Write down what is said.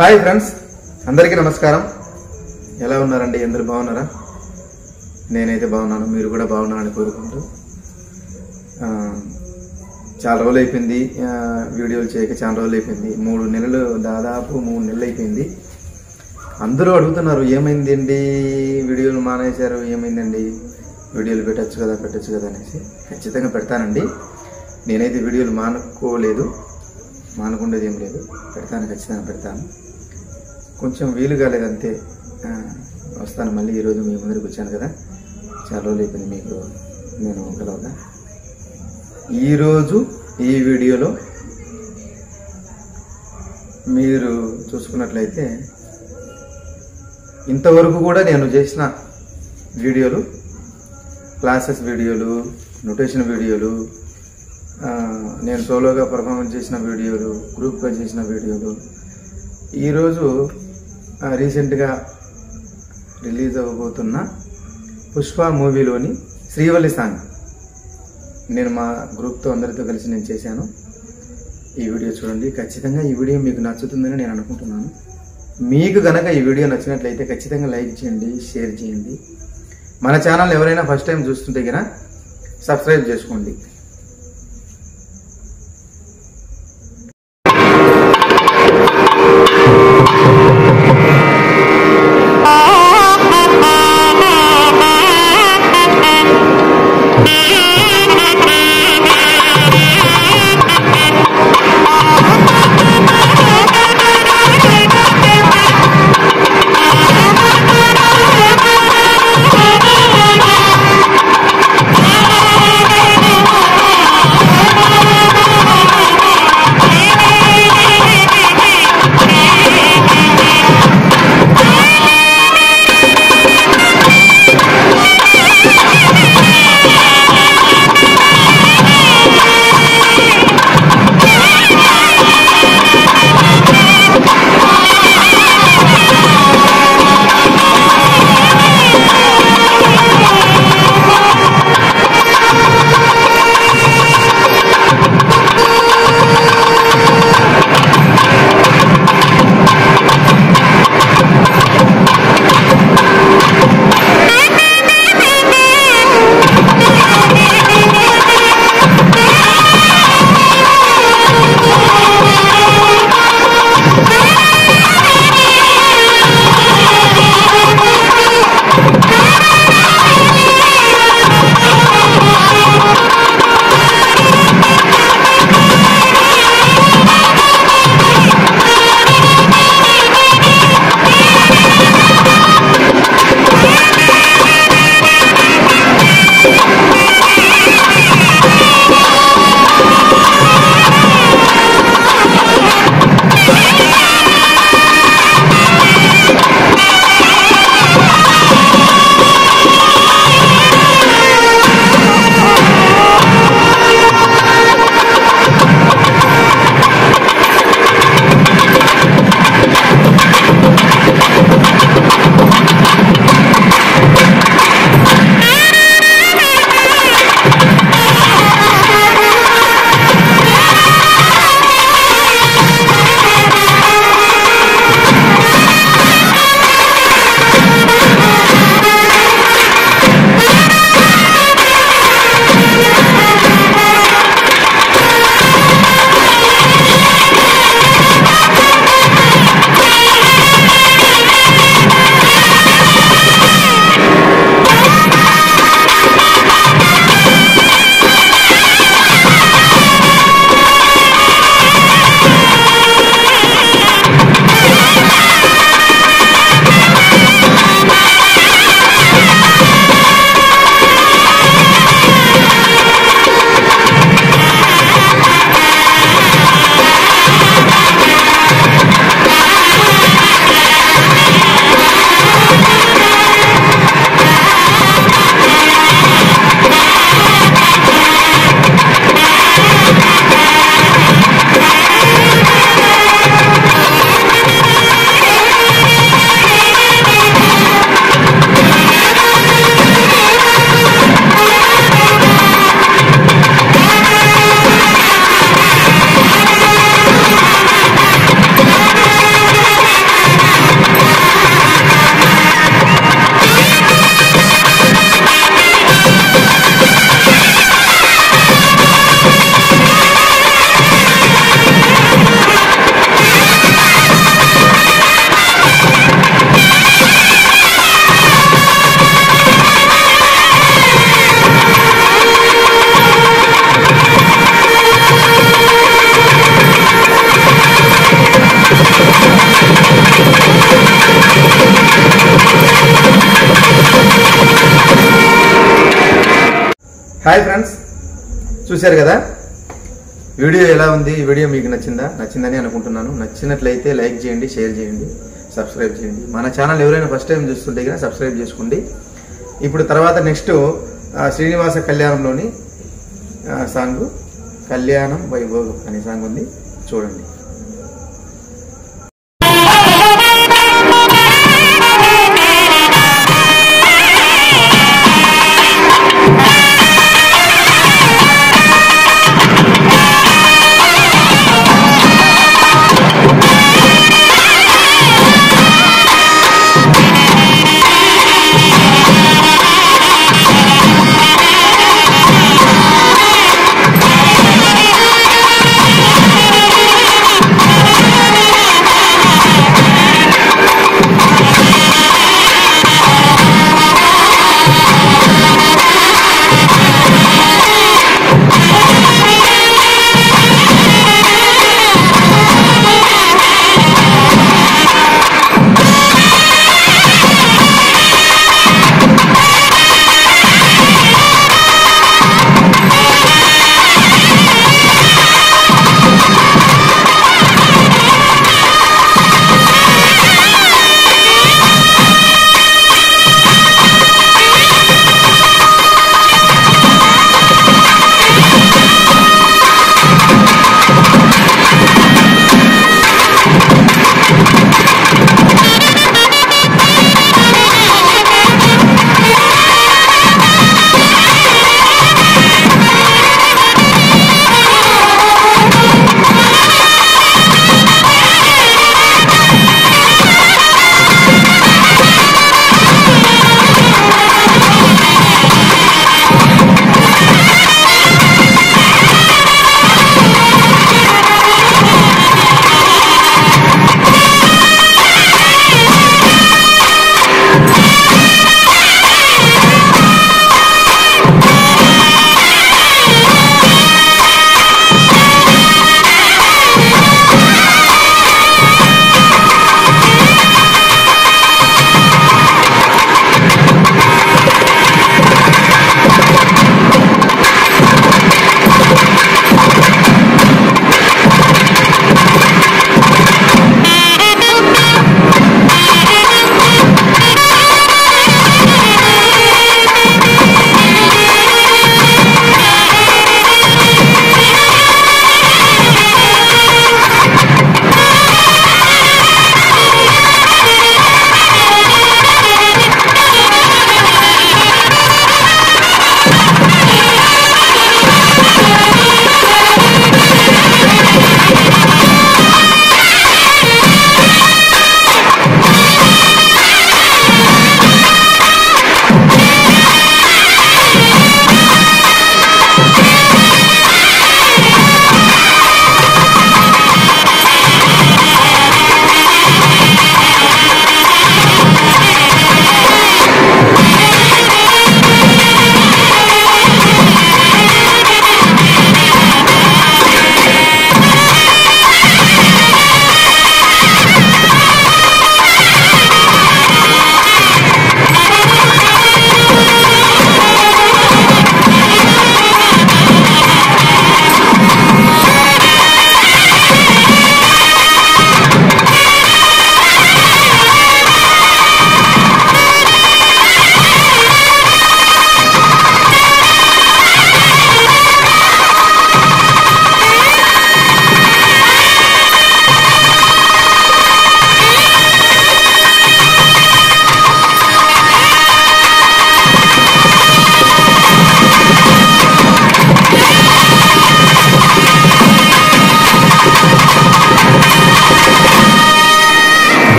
Hi friends అందరికీ నమస్కారం. ఎలా ఉన్నారండి? అందరు బాగున్నారా? నేనైతే బాగున్నాను మీరు కూడా బాగున్నారని కోరుకుంటూ. చాలా రోజులు అయిపోయింది వీడియోలు చేయక చాలా రోజులు అయిపోయింది మూడు నెలలు దాదాపు మూడు నెలలు అయిపోయింది అందరూ అడుగుతున్నారు ఏమైందండి? వీడియోలు మానేశారు ఏమైందండి? వీడియోలు పెట్టచ్చు కదా పెట్టచ్చు కదా అనేసి. ఖచ్చితంగా పెడతానండి. నేనైతే వీడియోలు మానుకోలేదు మానుకుండేది ఏం లేదు. పెడతాను ఖచ్చితంగా పెడతాను. కొంచెం వీలు కాలేదు అంతే వస్తాను మళ్ళీ ఈరోజు మీ ముందరికి వచ్చాను కదా. చాలా రోజులు అయిపోయింది మీకు. నేను కలవగా ఈరోజు ఈ వీడియోలో మీరు చూసుకున్నట్లయితే ఇంతవరకు కూడా నేను చేసిన వీడియోలు క్లాసెస్ వీడియోలు నొటేషన్ వీడియోలు నేను సోలోగా పర్ఫార్మెన్స్ చేసిన వీడియోలు గ్రూప్గా చేసిన వీడియోలు ఈరోజు రీసెంట్గా రిలీజ్ అవ్వబోతున్న పుష్ప మూవీలోని శ్రీవల్లి సాంగ్ నేను మా గ్రూప్తో అందరితో కలిసి నేను చేశాను. ఈ వీడియో చూడండి. ఖచ్చితంగా ఈ వీడియో మీకు నచ్చుతుందని నేను అనుకుంటున్నాను. మీకు గనక ఈ వీడియో నచ్చినట్లయితే ఖచ్చితంగా లైక్ చేయండి షేర్ చేయండి. మన ఛానల్ ఎవరైనా ఫస్ట్ టైం చూస్తుంటే కనుక సబ్స్క్రైబ్ చేసుకోండి. హాయ్ ఫ్రెండ్స్ చూశారు కదా? వీడియో ఎలా ఉంది? ఈ వీడియో మీకు నచ్చిందా? నచ్చిందని అనుకుంటున్నాను. నచ్చినట్లయితే లైక్ చేయండి షేర్ చేయండి సబ్స్క్రైబ్ చేయండి. మన ఛానల్ ఎవరైనా ఫస్ట్ టైం చూస్తుంటే కదా సబ్స్క్రైబ్ చేసుకోండి. ఇప్పుడు తర్వాత నెక్స్ట్ శ్రీనివాస కళ్యాణంలోని సాంగ్ కళ్యాణం వైభోగం అనే సాంగ్ ఉంది. చూడండి.